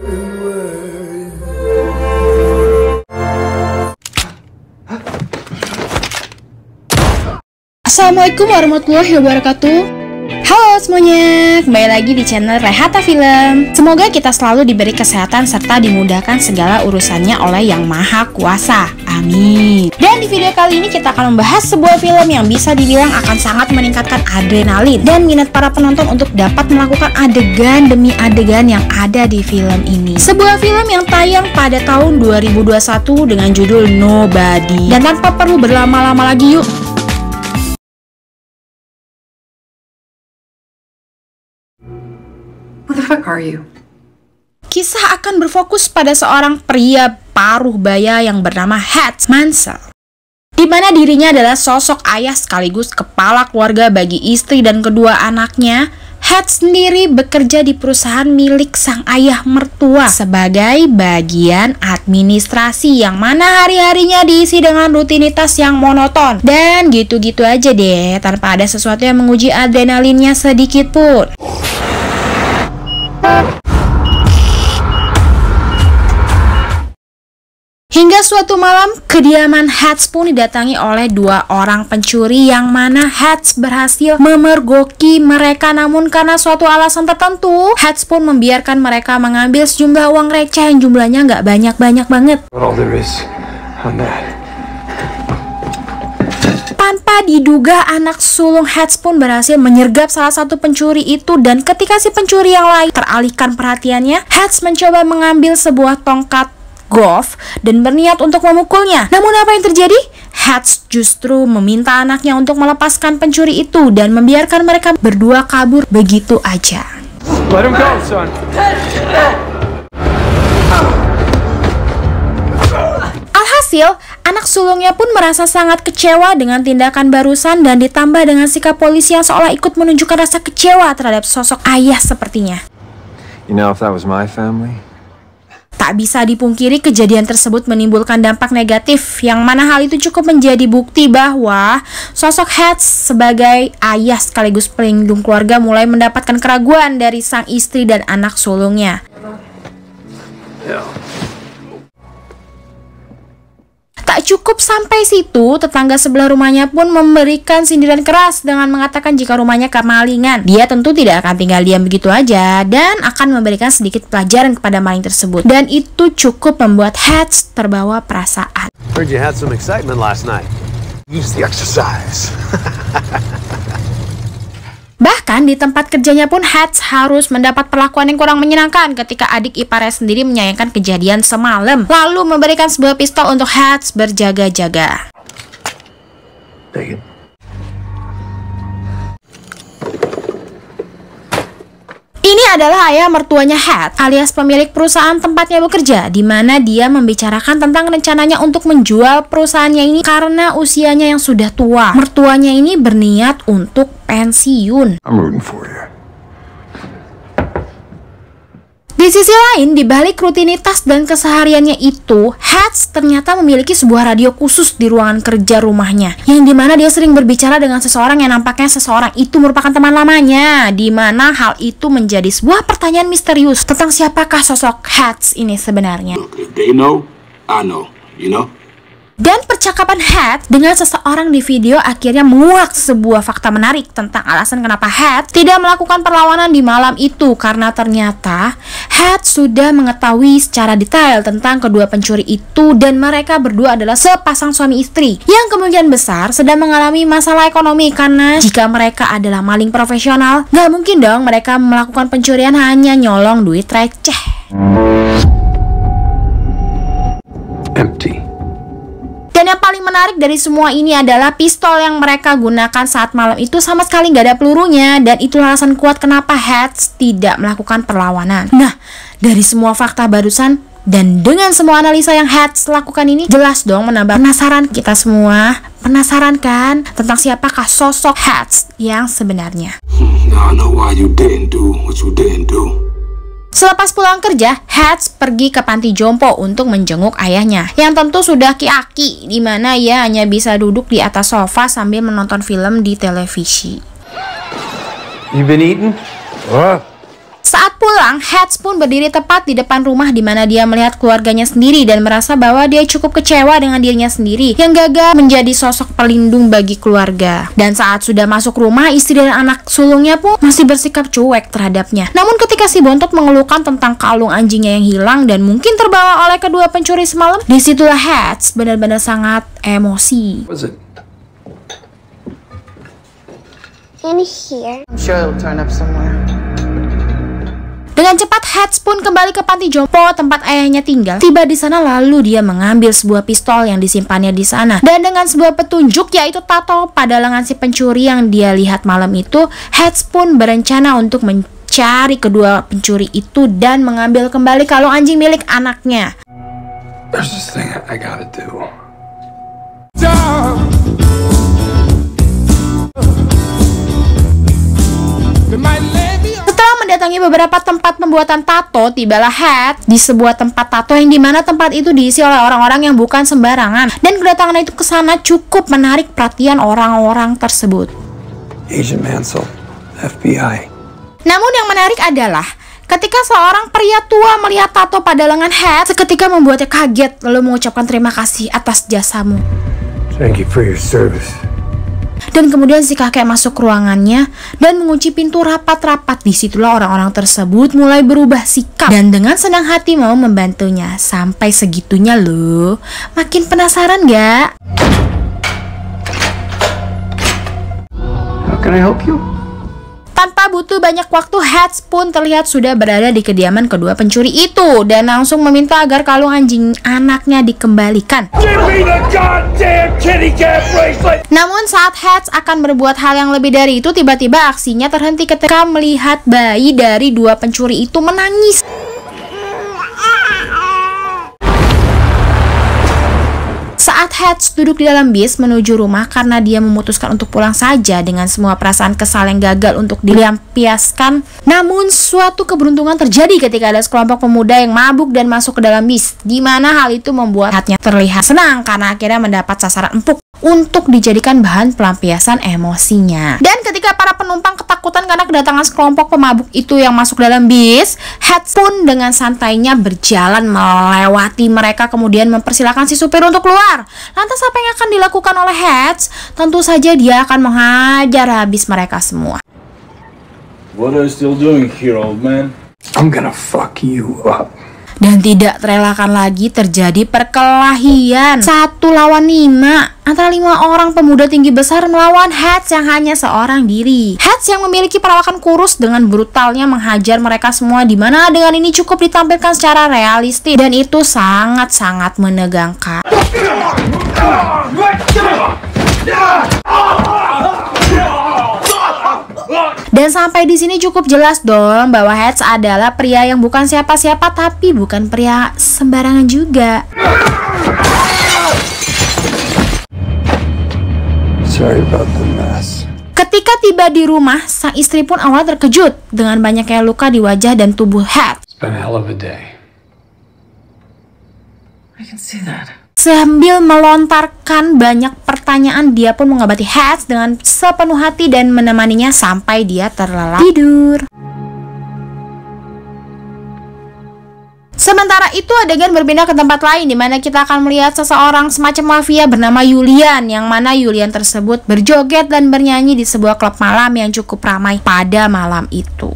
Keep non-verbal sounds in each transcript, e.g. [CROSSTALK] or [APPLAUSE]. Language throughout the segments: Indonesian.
Assalamualaikum warahmatullahi wabarakatuh. Halo semuanya, kembali lagi di channel Rehata Film. Semoga kita selalu diberi kesehatan serta dimudahkan segala urusannya oleh Yang Maha Kuasa Amin. Dan di video kali ini kita akan membahas sebuah film yang bisa dibilang akan sangat meningkatkan adrenalin Dan minat para penonton untuk dapat melakukan adegan demi adegan yang ada di film ini. Sebuah film yang tayang pada tahun 2021 dengan judul Nobody. Dan tanpa perlu berlama-lama lagi yuk. Who the fuck are you? Kisah akan berfokus pada seorang pria paruh baya yang bernama Hatch Mansell. Di mana dirinya adalah sosok ayah sekaligus kepala keluarga bagi istri dan kedua anaknya, Hatch sendiri bekerja di perusahaan milik sang ayah mertua sebagai bagian administrasi yang mana hari-harinya diisi dengan rutinitas yang monoton dan gitu-gitu aja deh tanpa ada sesuatu yang menguji adrenalinnya sedikit pun. Suatu malam, kediaman Hats pun didatangi oleh dua orang pencuri yang mana Hats berhasil memergoki mereka namun karena suatu alasan tertentu, Hats pun membiarkan mereka mengambil sejumlah uang receh yang jumlahnya nggak banyak-banyak banget. Tanpa diduga anak sulung Hats pun berhasil menyergap salah satu pencuri itu dan ketika si pencuri yang lain teralihkan perhatiannya, Hats mencoba mengambil sebuah tongkat golf dan berniat untuk memukulnya. Namun apa yang terjadi? Hats justru meminta anaknya untuk melepaskan pencuri itu dan membiarkan mereka berdua kabur begitu aja. Let him go, son. Alhasil, anak sulungnya pun merasa sangat kecewa dengan tindakan barusan dan ditambah dengan sikap polisi yang seolah ikut menunjukkan rasa kecewa terhadap sosok ayah sepertinya. You know, if that was my family, Tak bisa dipungkiri kejadian tersebut menimbulkan dampak negatif yang mana hal itu cukup menjadi bukti bahwa sosok Hats sebagai ayah sekaligus pelindung keluarga mulai mendapatkan keraguan dari sang istri dan anak sulungnya. Yeah. Tak cukup sampai situ, tetangga sebelah rumahnya pun memberikan sindiran keras dengan mengatakan jika rumahnya kemalingan. Dia tentu tidak akan tinggal diam begitu aja dan akan memberikan sedikit pelajaran kepada maling tersebut. Dan itu cukup membuat Hatch terbawa perasaan. Heard you had some excitement last night. Use the exercise. [LAUGHS] Bahkan di tempat kerjanya pun Hats harus mendapat perlakuan yang kurang menyenangkan ketika adik iparnya sendiri menyayangkan kejadian semalam, lalu memberikan sebuah pistol untuk Hats berjaga-jaga. Ini adalah ayah mertuanya Hat, alias pemilik perusahaan tempatnya bekerja, di mana dia membicarakan tentang rencananya untuk menjual perusahaannya ini karena usianya yang sudah tua. Mertuanya ini berniat untuk pensiun. I'm rooting for you. Di sisi lain, di balik rutinitas dan kesehariannya itu, Hats ternyata memiliki sebuah radio khusus di ruangan kerja rumahnya, yang di mana dia sering berbicara dengan seseorang yang nampaknya seseorang itu merupakan teman lamanya, di mana hal itu menjadi sebuah pertanyaan misterius tentang siapakah sosok Hats ini sebenarnya. Look. Dan percakapan Hat dengan seseorang di video akhirnya menguak sebuah fakta menarik tentang alasan kenapa Hat tidak melakukan perlawanan di malam itu karena ternyata Hat sudah mengetahui secara detail tentang kedua pencuri itu dan mereka berdua adalah sepasang suami istri yang kemungkinan besar sedang mengalami masalah ekonomi karena jika mereka adalah maling profesional nggak mungkin dong mereka melakukan pencurian hanya nyolong duit receh. Empty. Dan yang paling menarik dari semua ini adalah pistol yang mereka gunakan saat malam itu sama sekali nggak ada pelurunya dan itu alasan kuat kenapa Hats tidak melakukan perlawanan. Nah, dari semua fakta barusan dan dengan semua analisa yang Hats lakukan ini jelas dong menambah penasaran kita semua. Penasaran kan tentang siapakah sosok Hats yang sebenarnya? Do. Selepas pulang kerja, Hats pergi ke panti jompo untuk menjenguk ayahnya, yang tentu sudah kiaki, di mana ia hanya bisa duduk di atas sofa sambil menonton film di televisi. You been eating? What? Saat pulang, Hats pun berdiri tepat di depan rumah di mana dia melihat keluarganya sendiri dan merasa bahwa dia cukup kecewa dengan dirinya sendiri yang gagal menjadi sosok pelindung bagi keluarga. Dan saat sudah masuk rumah, istri dan anak sulungnya pun masih bersikap cuek terhadapnya. Namun ketika si bontot mengeluhkan tentang kalung anjingnya yang hilang dan mungkin terbawa oleh kedua pencuri semalam, di situlah Hats benar-benar sangat emosi. In here. I'm sure it'll turn up somewhere. Dengan cepat Hats pun kembali ke panti jompo tempat ayahnya tinggal. Tiba di sana lalu dia mengambil sebuah pistol yang disimpannya di sana. Dan dengan sebuah petunjuk yaitu tato pada lengan si pencuri yang dia lihat malam itu, Hats pun berencana untuk mencari kedua pencuri itu dan mengambil kembali kalung anjing milik anaknya. Mendatangi beberapa tempat pembuatan tato, tibalah Hat di sebuah tempat tato yang di mana tempat itu diisi oleh orang-orang yang bukan sembarangan. Dan kedatangan itu ke sana cukup menarik perhatian orang-orang tersebut. Agent Mansell, FBI. Namun yang menarik adalah ketika seorang pria tua melihat tato pada lengan Hat, seketika membuatnya kaget lalu mengucapkan terima kasih atas jasamu. Thank you for your service. Dan kemudian si kakek masuk ruangannya dan mengunci pintu rapat-rapat. Di situlah orang-orang tersebut mulai berubah sikap dan dengan senang hati mau membantunya. Sampai segitunya loh. Makin penasaran gak? How can I help you? Tanpa butuh banyak waktu, Hats pun terlihat sudah berada di kediaman kedua pencuri itu dan langsung meminta agar kalung anjing anaknya dikembalikan. Namun saat Hats akan berbuat hal yang lebih dari itu, tiba-tiba aksinya terhenti ketika melihat bayi dari dua pencuri itu menangis. Saat Hats duduk di dalam bis menuju rumah karena dia memutuskan untuk pulang saja dengan semua perasaan kesal yang gagal untuk dilampiaskan. Namun suatu keberuntungan terjadi ketika ada sekelompok pemuda yang mabuk dan masuk ke dalam bis, di mana hal itu membuat Hatnya terlihat senang karena akhirnya mendapat sasaran empuk untuk dijadikan bahan pelampiasan emosinya. Dan ketika para penumpang ketakutan karena kedatangan sekelompok pemabuk itu yang masuk dalam bis, Hats pun dengan santainya berjalan melewati mereka kemudian mempersilahkan si supir untuk keluar. Lantas apa yang akan dilakukan oleh Hats? Tentu saja dia akan menghajar habis mereka semua. What are you still doing here, old man? I'm gonna fuck you up. Dan tidak terelakkan lagi terjadi perkelahian Satu lawan lima Antara lima orang pemuda tinggi besar melawan Hats yang hanya seorang diri Hats yang memiliki perawakan kurus dengan brutalnya menghajar mereka semua di mana dengan ini cukup ditampilkan secara realistis Dan itu sangat-sangat menegangkan Dan sampai di sini cukup jelas dong bahwa Hats adalah pria yang bukan siapa-siapa tapi bukan pria sembarangan juga. Sorry about the mess. Ketika tiba di rumah, sang istri pun awal terkejut dengan banyaknya luka di wajah dan tubuh Hats. It's been a hell of a day. I can see that. Sambil melontarkan banyak pertanyaan, dia pun mengobati Hats dengan sepenuh hati dan menemaninya sampai dia terlelap tidur. Sementara itu adegan berpindah ke tempat lain di mana kita akan melihat seseorang semacam mafia bernama Yulian yang mana Yulian tersebut berjoget dan bernyanyi di sebuah klub malam yang cukup ramai pada malam itu.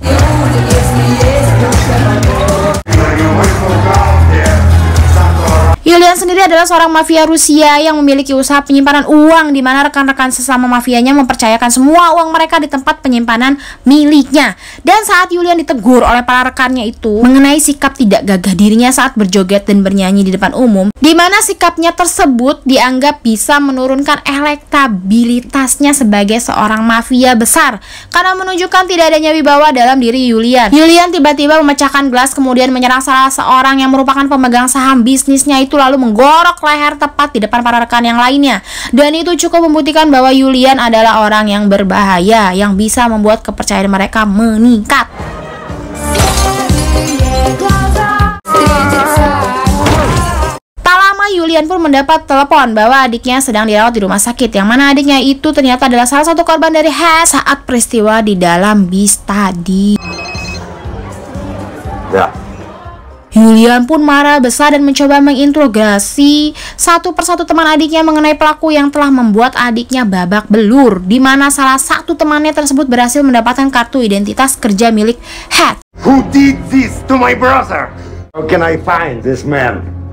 Yulian sendiri adalah seorang mafia Rusia yang memiliki usaha penyimpanan uang di mana rekan-rekan sesama mafianya mempercayakan semua uang mereka di tempat penyimpanan miliknya. Dan saat Yulian ditegur oleh para rekannya itu mengenai sikap tidak gagah dirinya saat berjoget dan bernyanyi di depan umum, di mana sikapnya tersebut dianggap bisa menurunkan elektabilitasnya sebagai seorang mafia besar karena menunjukkan tidak adanya wibawa dalam diri Yulian. Yulian tiba-tiba memecahkan gelas kemudian menyerang salah seorang yang merupakan pemegang saham bisnisnya itu lalu menggorok leher tepat di depan para rekan yang lainnya. Dan itu cukup membuktikan bahwa Yulian adalah orang yang berbahaya yang bisa membuat kepercayaan mereka meningkat. Yulian pun mendapat telepon bahwa adiknya sedang dirawat di rumah sakit yang mana adiknya itu ternyata adalah salah satu korban dari Hes saat peristiwa di dalam bis tadi. Yeah. Julian pun marah besar dan mencoba menginterogasi satu persatu teman adiknya mengenai pelaku yang telah membuat adiknya babak belur, di mana salah satu temannya tersebut berhasil mendapatkan kartu identitas kerja milik Hat. Who did this to my brother? How can I find this man?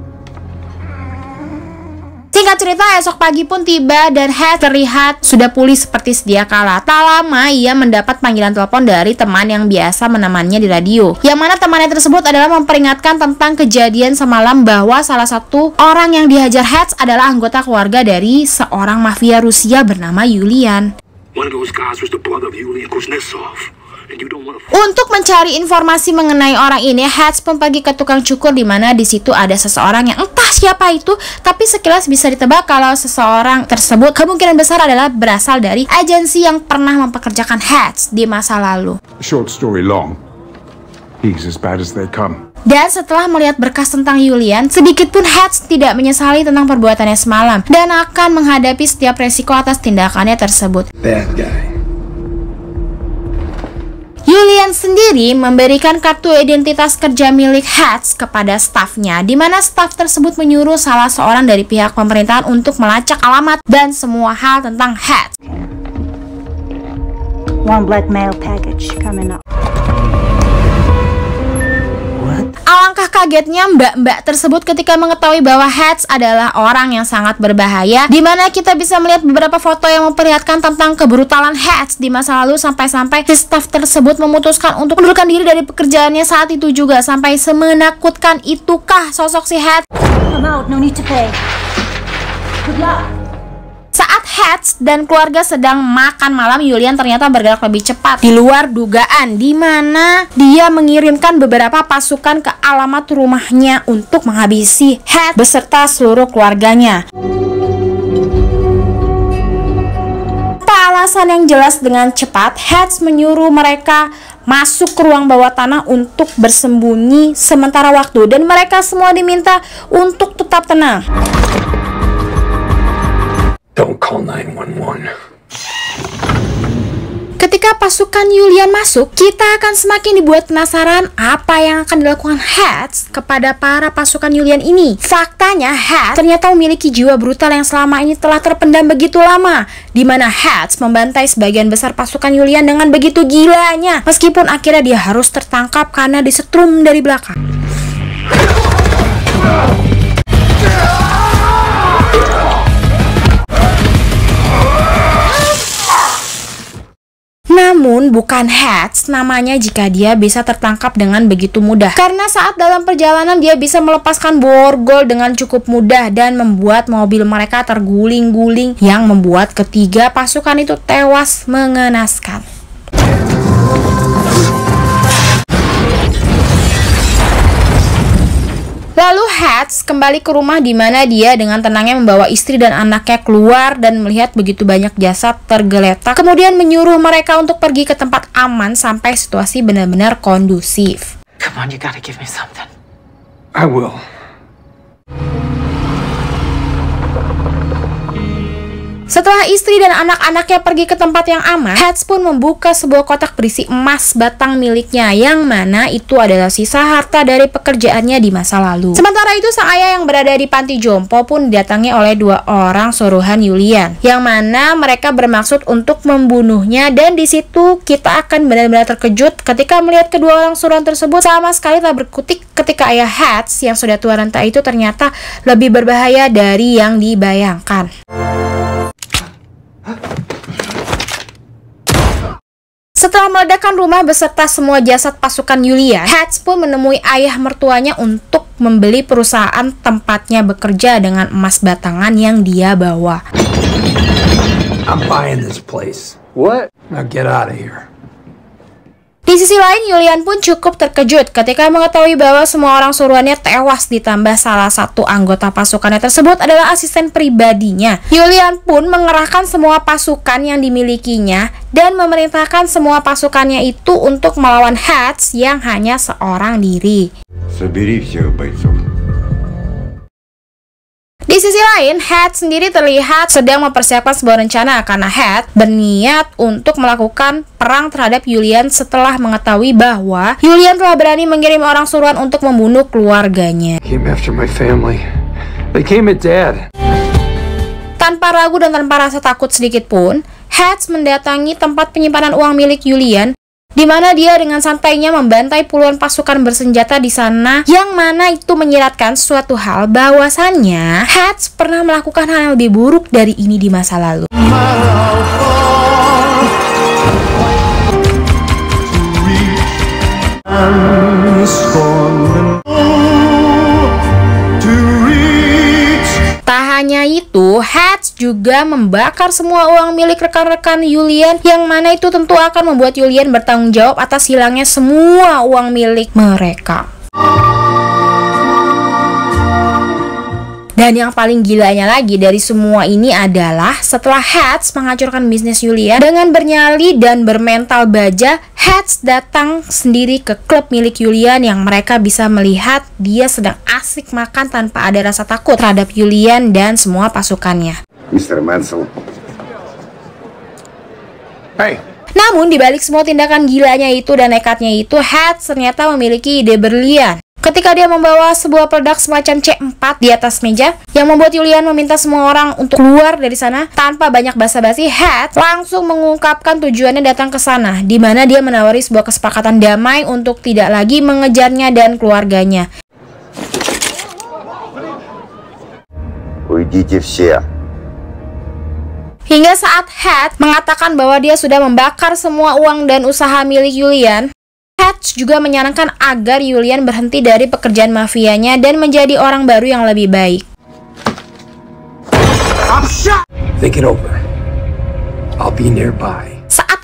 Singkat cerita, esok pagi pun tiba dan Hat terlihat sudah pulih seperti sedia kala. Tak lama ia mendapat panggilan telepon dari teman yang biasa menemannya di radio. Yang mana temannya tersebut adalah memperingatkan tentang kejadian semalam bahwa salah satu orang yang dihajar Hat adalah anggota keluarga dari seorang mafia Rusia bernama Yulian. One of those guys was the brother of Yulian Kuznetsov. Untuk mencari informasi mengenai orang ini, Hats pun pergi ke tukang cukur di mana di situ ada seseorang yang entah siapa itu, tapi sekilas bisa ditebak kalau seseorang tersebut kemungkinan besar adalah berasal dari agensi yang pernah mempekerjakan Hats di masa lalu. Short story long. He's as bad as they come. Dan setelah melihat berkas tentang Yulian, sedikit pun Hats tidak menyesali tentang perbuatannya semalam dan akan menghadapi setiap resiko atas tindakannya tersebut. bad guy. Julian sendiri memberikan kartu identitas kerja milik Hats kepada stafnya, di mana staf tersebut menyuruh salah seorang dari pihak pemerintahan untuk melacak alamat dan semua hal tentang Hats. One black mail package coming up. Alangkah kagetnya mbak-mbak tersebut ketika mengetahui bahwa Hats adalah orang yang sangat berbahaya di mana kita bisa melihat beberapa foto yang memperlihatkan tentang kebrutalan Hats di masa lalu sampai-sampai si staff tersebut memutuskan untuk mundurkan diri dari pekerjaannya saat itu juga sampai semenakutkan itukah sosok si Hats I'm out, no need to pay. Good luck. Saat Hats dan keluarga sedang makan malam, Julian ternyata bergerak lebih cepat di luar dugaan, di mana dia mengirimkan beberapa pasukan ke alamat rumahnya untuk menghabisi Hats beserta seluruh keluarganya. Alasan yang jelas dengan cepat, Hats menyuruh mereka masuk ke ruang bawah tanah untuk bersembunyi sementara waktu dan mereka semua diminta untuk tetap tenang. Call 911. Ketika pasukan Yulian masuk, kita akan semakin dibuat penasaran apa yang akan dilakukan Hats kepada para pasukan Yulian ini. Faktanya, Hats ternyata memiliki jiwa brutal yang selama ini telah terpendam begitu lama, di mana Hats membantai sebagian besar pasukan Yulian dengan begitu gilanya, meskipun akhirnya dia harus tertangkap karena disetrum dari belakang. Namun bukan Hats namanya jika dia bisa tertangkap dengan begitu mudah. Karena saat dalam perjalanan dia bisa melepaskan borgol dengan cukup mudah dan membuat mobil mereka terguling-guling yang membuat ketiga pasukan itu tewas mengenaskan. Hats kembali ke rumah di mana dia dengan tenangnya membawa istri dan anaknya keluar dan melihat begitu banyak jasad tergeletak. Kemudian menyuruh mereka untuk pergi ke tempat aman sampai situasi benar-benar kondusif. Come on, you gotta give me something. I will. Setelah istri dan anak-anaknya pergi ke tempat yang aman, Hats pun membuka sebuah kotak berisi emas batang miliknya yang mana itu adalah sisa harta dari pekerjaannya di masa lalu. Sementara itu sang ayah yang berada di panti jompo pun didatangi oleh dua orang suruhan Yulian yang mana mereka bermaksud untuk membunuhnya dan di situ kita akan benar-benar terkejut ketika melihat kedua orang suruhan tersebut sama sekali tak berkutik ketika ayah Hats yang sudah tua renta itu ternyata lebih berbahaya dari yang dibayangkan. Setelah meledakkan rumah beserta semua jasad pasukan Yulia, Hats pun menemui ayah mertuanya untuk membeli perusahaan tempatnya bekerja dengan emas batangan yang dia bawa. I'm buying this place. What? Now get out of here. Di sisi lain, Yulian pun cukup terkejut ketika mengetahui bahwa semua orang suruhannya tewas ditambah salah satu anggota pasukannya tersebut adalah asisten pribadinya. Yulian pun mengerahkan semua pasukan yang dimilikinya dan memerintahkan semua pasukannya itu untuk melawan Hats yang hanya seorang diri. Собери всех бойцов. Di sisi lain, Head sendiri terlihat sedang mempersiapkan sebuah rencana karena Head berniat untuk melakukan perang terhadap Julian setelah mengetahui bahwa Julian telah berani mengirim orang suruhan untuk membunuh keluarganya. Came after my family. They came at dad. Tanpa ragu dan tanpa rasa takut sedikit pun, Heads mendatangi tempat penyimpanan uang milik Julian di mana dia dengan santainya membantai puluhan pasukan bersenjata di sana yang mana itu menyiratkan suatu hal bahwasannya Heads pernah melakukan hal yang lebih buruk dari ini di masa lalu. Juga membakar semua uang milik rekan-rekan Julian yang mana itu tentu akan membuat Julian bertanggung jawab atas hilangnya semua uang milik mereka. Dan yang paling gilanya lagi dari semua ini adalah setelah Hatch menghancurkan bisnis Julian dengan bernyali dan bermental baja, Hatch datang sendiri ke klub milik Julian yang mereka bisa melihat dia sedang asik makan tanpa ada rasa takut terhadap Julian dan semua pasukannya. Mr. Mansell. Hey, Namun di balik semua tindakan gilanya itu dan nekatnya itu, Hatch ternyata memiliki ide berlian. Ketika dia membawa sebuah peledak semacam C4 di atas meja yang membuat Julian meminta semua orang untuk keluar dari sana tanpa banyak basa-basi, Hatch langsung mengungkapkan tujuannya datang ke sana, di mana dia menawari sebuah kesepakatan damai untuk tidak lagi mengejarnya dan keluarganya. Уйдите все. Hingga saat Hatch mengatakan bahwa dia sudah membakar semua uang dan usaha milik Julian, Hatch juga menyarankan agar Julian berhenti dari pekerjaan mafianya dan menjadi orang baru yang lebih baik. think it over. I'll be nearby.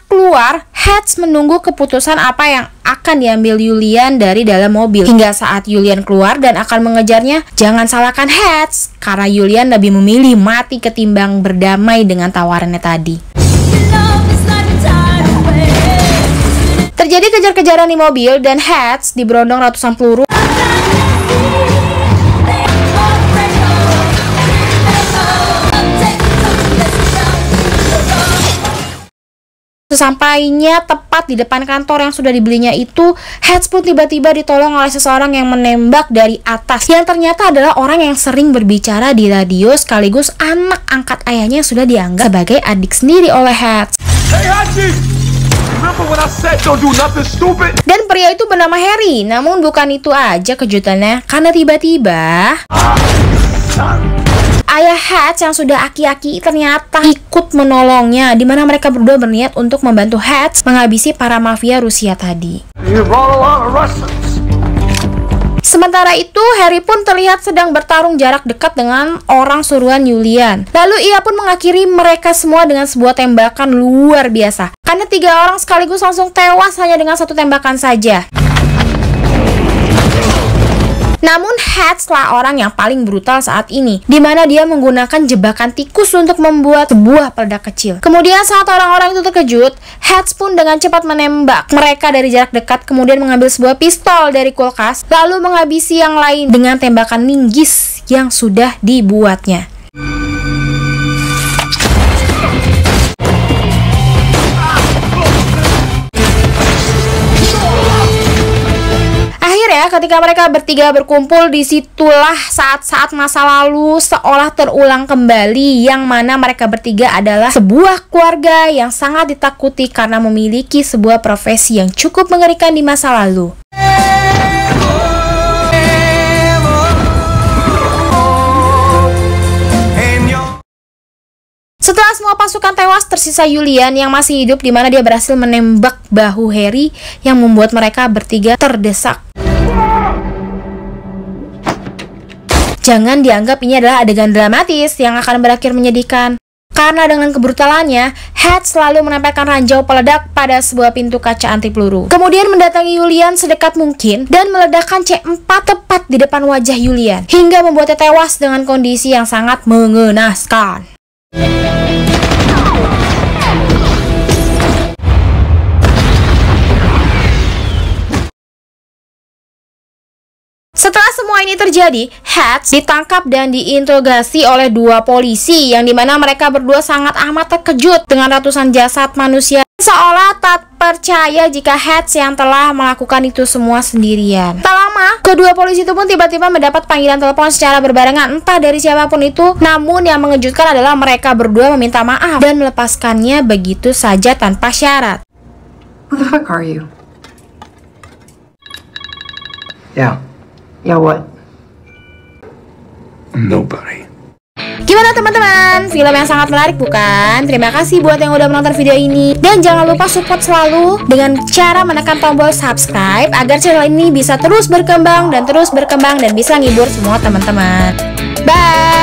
Keluar, Hatch menunggu keputusan apa yang akan diambil Julian dari dalam mobil. Hingga saat Julian keluar dan akan mengejarnya, jangan salahkan Hatch, karena Julian lebih memilih mati ketimbang berdamai dengan tawarannya tadi. Terjadi kejar-kejaran di mobil dan Hatch diberondong ratusan peluru Sesampainya tepat di depan kantor yang sudah dibelinya itu, Hatch pun tiba-tiba ditolong oleh seseorang yang menembak dari atas. Yang ternyata adalah orang yang sering berbicara di radio sekaligus anak angkat ayahnya yang sudah dianggap sebagai adik sendiri oleh Hatch. Hey? Dan pria itu bernama Harry. Namun bukan itu aja kejutannya, karena tiba-tiba ayah Hatch yang sudah aki-aki ternyata ikut menolongnya, di mana mereka berdua berniat untuk membantu Hatch menghabisi para mafia Rusia tadi. Sementara itu, Harry pun terlihat sedang bertarung jarak dekat dengan orang suruhan Julian. Lalu ia pun mengakhiri mereka semua dengan sebuah tembakan luar biasa. Karena tiga orang sekaligus langsung tewas hanya dengan satu tembakan saja. Namun Hatch lah orang yang paling brutal saat ini, di mana dia menggunakan jebakan tikus untuk membuat sebuah peledak kecil. Kemudian saat orang-orang itu terkejut, Hatch pun dengan cepat menembak mereka dari jarak dekat, kemudian mengambil sebuah pistol dari kulkas, lalu menghabisi yang lain dengan tembakan linggis yang sudah dibuatnya. Akhirnya ketika mereka bertiga berkumpul di situlah saat-saat masa lalu seolah terulang kembali yang mana mereka bertiga adalah sebuah keluarga yang sangat ditakuti karena memiliki sebuah profesi yang cukup mengerikan di masa lalu. Setelah semua pasukan tewas, tersisa Julian yang masih hidup di mana dia berhasil menembak bahu Harry yang membuat mereka bertiga terdesak. Jangan dianggap ini adalah adegan dramatis yang akan berakhir menyedihkan. Karena dengan kebrutalannya, Hatch selalu menempelkan ranjau peledak pada sebuah pintu kaca anti peluru. Kemudian mendatangi Julian sedekat mungkin dan meledakkan C4 tepat di depan wajah Julian, hingga membuatnya tewas dengan kondisi yang sangat mengenaskan. Ini terjadi, Hats ditangkap dan diinterogasi oleh dua polisi yang di mana mereka berdua sangat amat terkejut dengan ratusan jasad manusia seolah tak percaya jika Hats yang telah melakukan itu semua sendirian. Tak lama, kedua polisi itu pun tiba-tiba mendapat panggilan telepon secara berbarengan entah dari siapa pun itu. Namun yang mengejutkan adalah mereka berdua meminta maaf dan melepaskannya begitu saja tanpa syarat. Who the fuck are you? Yeah. Yeah, what? Nobody. Gimana teman-teman? Film yang sangat menarik bukan? Terima kasih buat yang udah menonton video ini Dan jangan lupa support selalu dengan cara menekan tombol subscribe Agar channel ini bisa terus berkembang dan terus berkembang dan bisa ngibur semua teman-teman Bye!